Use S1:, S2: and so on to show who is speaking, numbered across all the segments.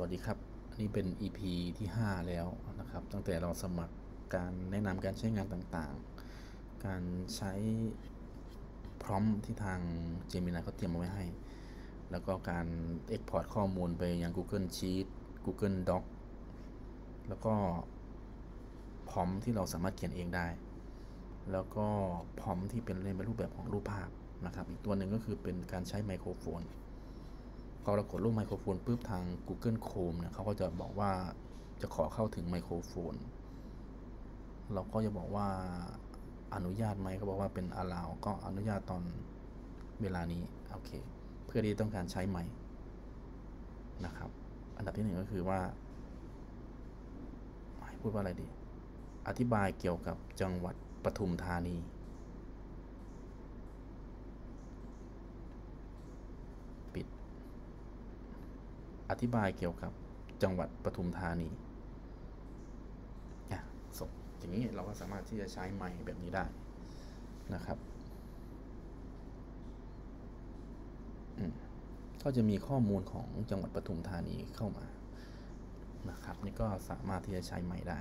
S1: วัสดีครับ อันนี้เป็น EP ที่ 5 แล้วนะครับ ตั้งแต่เราสมัครการแนะนำการใช้งานต่างๆ การใช้พร้อมที่ทาง Gemini เขาเตรียมมาไว้ให้ แล้วก็การ Export ข้อมูลไปยัง Google Sheet Google Doc แล้วก็พร้อมที่เราสามารถเขียนเองได้ แล้วก็พร้อมที่เป็นเล่นเป็นรูปแบบของรูปภาพนะครับ อีกตัวหนึ่งก็คือเป็นการใช้ไมโครโฟน พอเรากดรูปไมโครโฟนปุ๊บทาง Google Chrome เนี่ยเขาก็จะบอกว่าจะขอเข้าถึงไมโครโฟน เราก็จะบอกว่าอนุญาตไหมก็บอกว่าเป็น allow ก็อนุญาตตอนเวลานี้โอเค เพื่อที่ต้องการใช้ไมค์นะครับ อันดับที่หนึ่งก็คือว่าพูดว่าอะไรดี อธิบายเกี่ยวกับจังหวัดปทุมธานี ปิด อ ธิบายเกี่ยวกับจังหวัดปทุมธานีอะส่งอย่างนี้เราก็สามารถที่จะใช้ไมค์แบบนี้ได้นะครับก็จะมีข้อมูลของจังหวัดปทุมธานีเข้ามานะครับนี่ก็สามารถที่จะใช้ไมค์ได้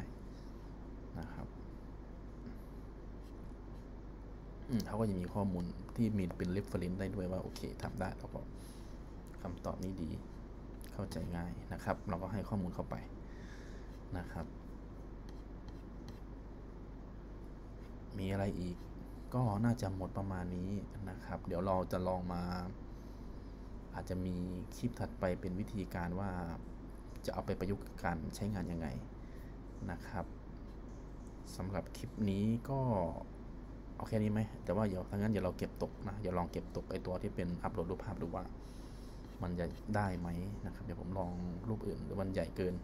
S1: นะครับเขาก็จะมีข้อมูลที่มีเป็น reference ได้ด้วยว่า โอเคทำได้แล้วก็คำตอบนี้ดี เข้าใจง่ายนะครับ เราก็ให้ข้อมูลเข้าไปนะครับ มีอะไรอีกก็น่าจะหมดประมาณนี้นะครับ เดี๋ยวเราจะลองมา อาจจะมีคลิปถัดไปเป็นวิธีการว่าจะเอาไปประยุกต์การใช้งานยังไงนะครับสำหรับคลิปนี้ก็เอาแค่นี้ไหมแต่ว่าเดี๋ยวถ้างั้นเดี๋ยวเราเก็บตกนะเดี๋ยวลองเก็บตกไอตัวที่เป็นอัปโหลดรูปภาพดูว่า มันจะได้ไหมนะครับ เดี๋ยวผมลองรูปอื่นหรือมันใหญ่เกิน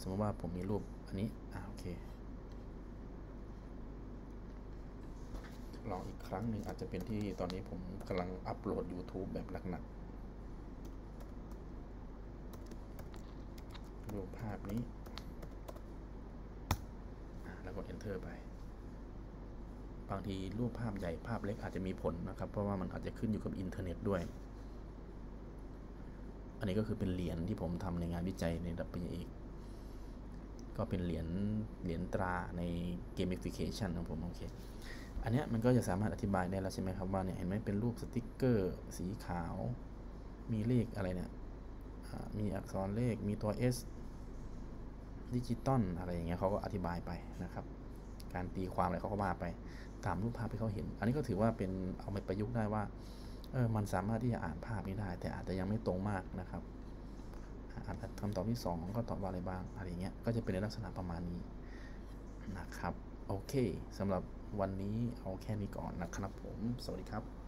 S1: สมมติว่าผมมีรูปอันนี้อ่าโอเค ลองอีกครั้งหนึ่งอาจจะเป็นที่ตอนนี้ผมกำลังอัปโหลด YouTube แบบหนักๆรูปภาพนี้ แล้วกด Enter ไป บางทีรูปภาพใหญ่ภาพเล็กอาจจะมีผลนะครับ เพราะว่ามันอาจจะขึ้นอยู่กับอินเทอร์เน็ตด้วย อันนี้ก็คือเป็นเหรียญที่ผมทำในงานวิจัยในระดับปริญญาเอกก็เป็นเหรียญเหรียญตราใน gamification ของผมโอเค อันนี้มันก็จะสามารถอธิบายได้แล้วใช่ไหมครับว่าเนี่ยเห็นไหมเป็นรูปสติกเกอร์สีขาว มีเลขอะไรเนี่ยมีอักษรเลขมีตัว S ดิจิตอลอะไรอย่างเงี้ยเขาก็อธิบายไปนะครับ การตีความอะไรเขาก็ว่าไป ตามรูปภาพที่เขาเห็น อันนี้ก็ถือว่าเป็นเอาไปประยุกต์ได้ว่าเออมันสามารถที่จะอ่านภาพนี้ได้ แต่อาจจะยังไม่ตรงมากนะครับอ่านคำตอบที่2ก็ตอบว่าอะไรบ้างอะไรเงี้ยก็จะเป็นในลักษณะประมาณนี้นะครับโอเคสำหรับวันนี้เอาแค่นี้ก่อนนะครับผม สวัสดีครับ